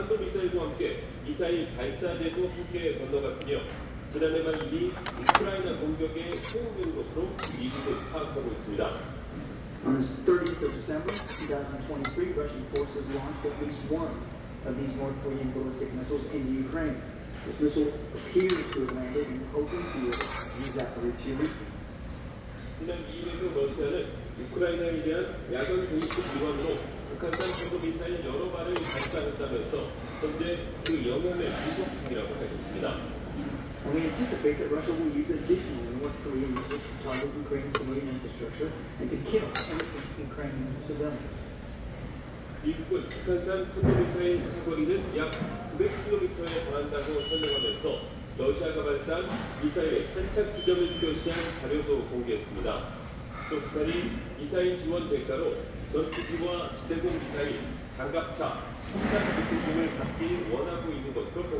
탄도미사일과 함께 미사일 발사대도 함께 건너갔으며 지난해 말 이미 우크라이나 공격에 소용된 것으로 미국은 파악하고 있습니다. On the 30th of December 2023, Russian forces launched at least one of these North Korean ballistic missiles into Ukraine. This missile appears to have landed in open field in Zaporizhia region. 지난 2일에도 러시아는 우크라이나에 대한 야간 공습 위반으로 북한산 탄도미사일 여러 발을 발사했다면서 현재 그 영향을 분석 중이라고 밝혔습니다. And we anticipate that Russia will use additional North Korean missiles to target Ukraine's civilian infrastructure and to kill innocent Ukrainian civilians. 미국은 북한산 탄도미사일 사거리는 약 900km에 달한다고 설명하면서 러시아가 발사한 미사일의 탄착 지점을 표시한 자료도 공개했습니다. 북한이 미사일 지원 대가로 전투기와 지대공 미사일, 장갑차, 첨단 기술 등을 갖기 원하고 있는 것으로